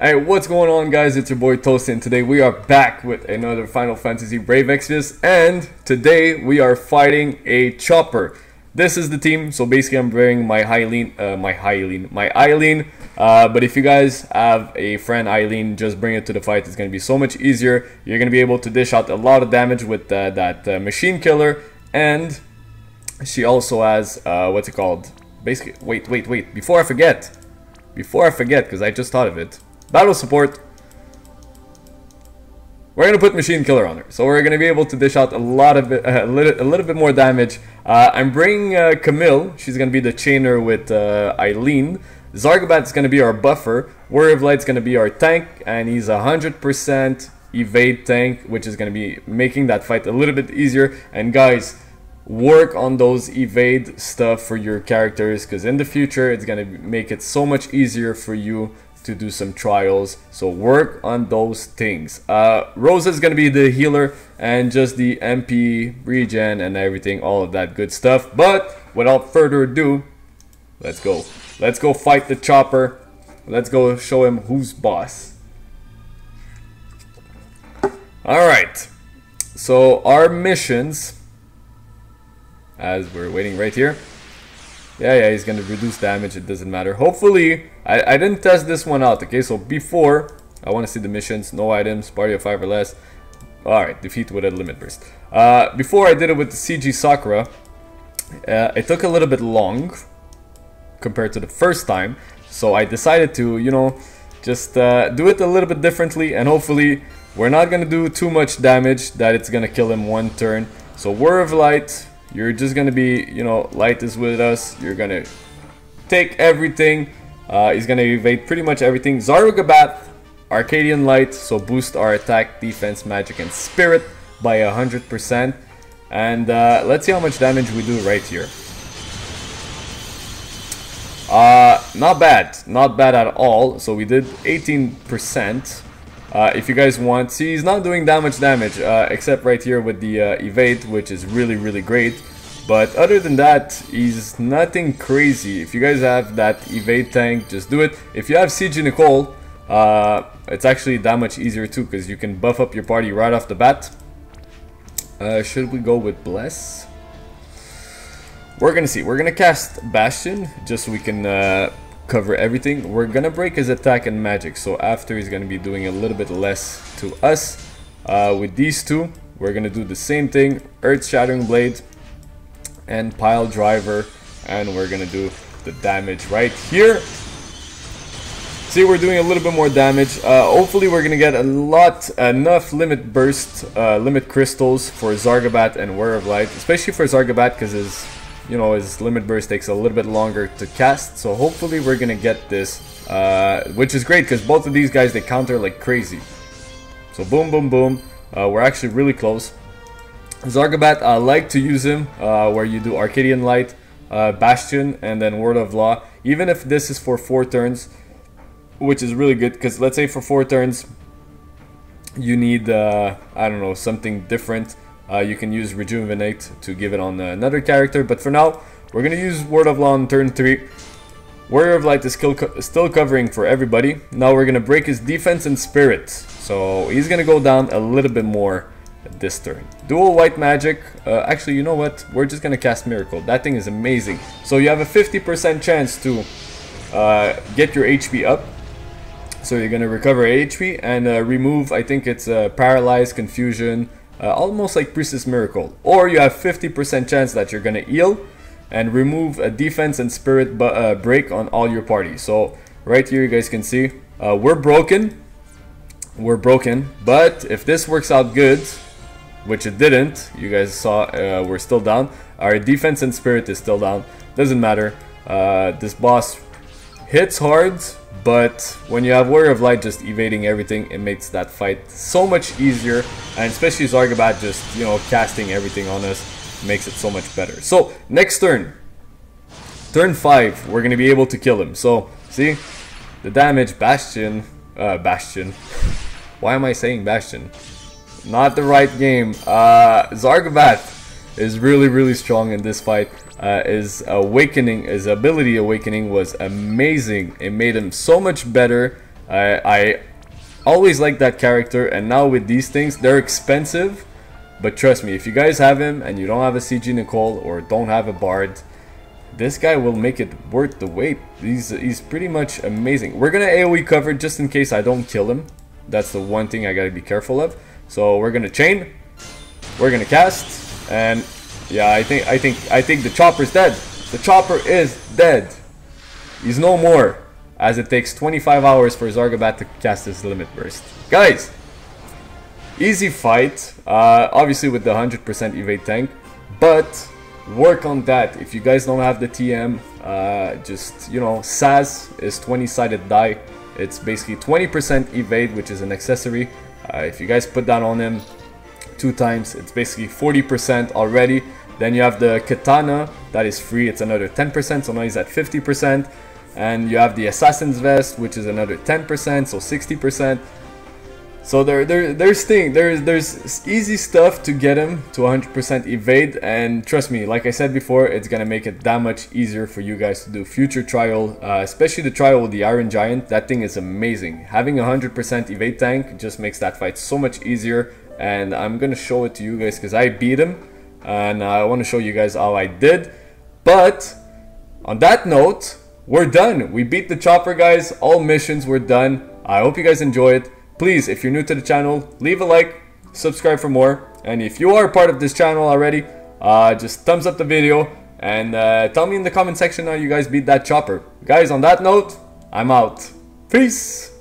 Hey, what's going on guys? It's your boy Toasty and today we are back with another Final Fantasy Brave Exvius and today we are fighting a chopper. This is the team, so basically I'm wearing my Hylian, uh, my Hylian, my Eileen, uh, but if you guys have a friend Eileen, just bring it to the fight, it's going to be so much easier. You're going to be able to dish out a lot of damage with uh, that uh, machine killer and she also has, uh, what's it called? Basically, wait, wait, wait, before I forget, before I forget, because I just thought of it. Battle support. We're going to put Machine Killer on her. So we're going to be able to dish out a lot of it, uh, a, little, a little bit more damage. Uh, I'm bringing uh, Camille. She's going to be the chainer with uh, Eileen. Zargabaath's going to be our buffer. Warrior of Light's going to be our tank. And he's a 100% evade tank, which is going to be making that fight a little bit easier. And guys, work on those evade stuff for your characters because in the future it's going to make it so much easier for you to do some trials. So work on those things. Uh, Rosa is going to be the healer and just the MP regen and everything, all of that good stuff. But without further ado, let's go. Let's go fight the chopper. Let's go show him who's boss. Alright. So our missions, as we're waiting right here, yeah, yeah, he's gonna reduce damage, it doesn't matter. Hopefully, I, I didn't test this one out, okay? So before, I want to see the missions, no items, party of 5 or less. Alright, defeat with a limit burst. Uh, before I did it with the CG Sakura, uh, it took a little bit long compared to the first time. So I decided to, you know, just uh, do it a little bit differently and hopefully we're not gonna do too much damage that it's gonna kill him one turn. So War of Light, you're just gonna be, you know, Light is with us. You're gonna take everything. Uh, he's gonna evade pretty much everything. Zargabaath, Arcadian Light, so boost our attack, defense, magic, and spirit by a 100%. And uh, let's see how much damage we do right here. Uh, not bad, not bad at all. So we did 18%. Uh, if you guys want, see he's not doing that much damage, uh, except right here with the uh, evade, which is really, really great. But other than that, he's nothing crazy. If you guys have that evade tank, just do it. If you have CG Nicole, uh, it's actually that much easier too, because you can buff up your party right off the bat. Uh, should we go with Bless? We're gonna see. We're gonna cast Bastion, just so we can uh, cover everything. We're gonna break his attack and magic, so after he's gonna be doing a little bit less to us. Uh, with these two, we're gonna do the same thing, Earth Shattering Blade and Pile Driver, and we're gonna do the damage right here. See, we're doing a little bit more damage. Uh, hopefully, we're gonna get a lot, enough limit burst, uh, limit crystals for Zargabaath and Warrior of Light, especially for Zargabaath because his you know, his limit burst takes a little bit longer to cast. So hopefully we're gonna get this, uh, which is great because both of these guys, they counter like crazy. So boom, boom, boom. Uh, we're actually really close. Zargabaath, I like to use him uh, where you do Arcadian Light, uh, Bastion, and then Word of Law. Even if this is for four turns, which is really good because let's say for four turns, you need, uh, I don't know, something different. Uh, you can use Rejuvenate to give it on another character, but for now, we're going to use Word of Law on turn 3. Warrior of Light is still, co still covering for everybody. Now we're going to break his defense and spirit. So he's going to go down a little bit more this turn. Dual White Magic. Uh, actually, you know what? We're just going to cast Miracle. That thing is amazing. So you have a 50% chance to uh, get your HP up. So you're going to recover HP and uh, remove, I think it's uh, Paralyze, Confusion, uh, almost like Priestess Miracle. Or you have 50% chance that you're gonna heal and remove a defense and spirit uh, break on all your party. So right here you guys can see uh, we're broken. We're broken, but if this works out good, which it didn't, you guys saw uh, we're still down. Our defense and spirit is still down. Doesn't matter. Uh, this boss hits hard, but when you have Warrior of Light just evading everything, it makes that fight so much easier. And especially Zargabaath just, you know, casting everything on us makes it so much better. So, next turn. Turn 5, we're going to be able to kill him. So, see? The damage, Bastion. Uh, Bastion. Why am I saying Bastion? Not the right game. Uh, Zargabaath is really, really strong in this fight. Uh, his awakening, his ability awakening was amazing. It made him so much better I, I always like that character, and now with these things, they're expensive, but trust me, if you guys have him and you don't have a CG Nicole or don't have a Bard, this guy will make it worth the wait. He's, he's pretty much amazing. We're gonna AoE cover just in case I don't kill him. That's the one thing I gotta be careful of. So we're gonna chain, we're gonna cast, and yeah, I think I think I think the chopper's dead. The chopper is dead. He's no more, as it takes 25 hours for Zargabaath to cast his limit burst. Guys, easy fight. Uh, obviously with the 100% evade tank, but work on that. If you guys don't have the TM, uh, just you know, SAS is 20-sided die. It's basically 20% evade, which is an accessory. Uh, if you guys put that on him two times, it's basically 40% already. Then you have the Katana, that is free, it's another 10%, so now he's at 50%. And you have the Assassin's Vest, which is another 10%, so 60%. So there, there, there's thing, there's, there's easy stuff to get him to 100% evade, and trust me, like I said before, it's gonna make it that much easier for you guys to do future trial, uh, especially the trial with the Iron Giant. That thing is amazing. Having a 100% evade tank just makes that fight so much easier, and I'm gonna show it to you guys because I beat him, and I want to show you guys how I did. But on that note, we're done. We beat the chopper, guys. All missions were done. I hope you guys enjoy it. Please, if you're new to the channel, leave a like, subscribe for more. And if you are part of this channel already, uh, just thumbs up the video and uh, tell me in the comment section how you guys beat that chopper. Guys, on that note, I'm out. Peace!